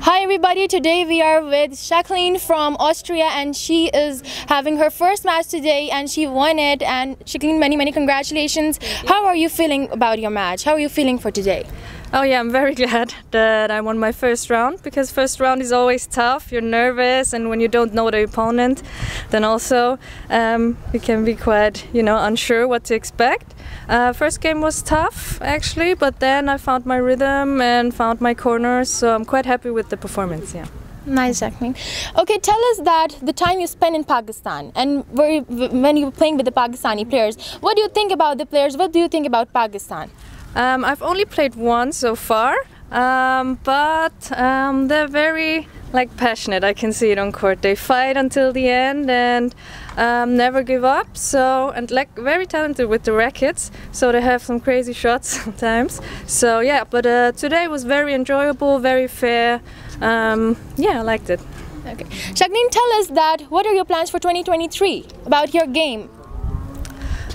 Hi everybody, today we are with Jacqueline from Austria and she is having her first match today and she won it and Jacqueline many many congratulations. How are you feeling about your match? How are you feeling for today? Oh yeah, I'm very glad that I won my first round because first round is always tough. You're nervous, and when you don't know the opponent, then also um, you can be quite, you know, unsure what to expect. Uh, first game was tough actually, but then I found my rhythm and found my corners, so I'm quite happy with the performance. Yeah. Nice, Jacqueline. Okay, tell us that the time you spent in Pakistan and where, when you were playing with the Pakistani players, what do you think about the players? What do you think about Pakistan? Um, I've only played one so far, um, but um, they're very like passionate. I can see it on court. They fight until the end and um, never give up. So and like very talented with the rackets. So they have some crazy shots sometimes. So yeah, but uh, today was very enjoyable, very fair. Um, yeah, I liked it. Okay, Jacqueline, tell us that. What are your plans for 2023 about your game?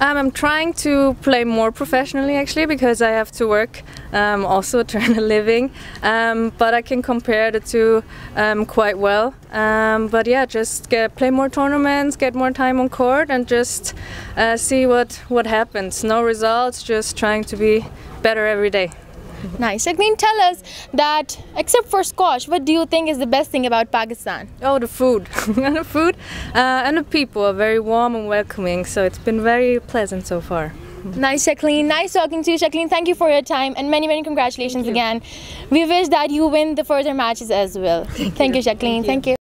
Um, I'm trying to play more professionally actually because I have to work um, also to earn a living. Um, but I can compare the two um, quite well. Um, but yeah just get, play more tournaments get more time on court and just uh, see what what happens. No results just trying to be better every day Nice. Jacqueline, tell us that except for squash, what do you think is the best thing about Pakistan? Oh, the food. and the food uh, and the people are very warm and welcoming, so it's been very pleasant so far. Nice, Jacqueline. Nice talking to you, Jacqueline. Thank you for your time and many, many congratulations again. We wish that you win the further matches as well. Thank, Thank you. you, Jacqueline. Thank you. Thank you.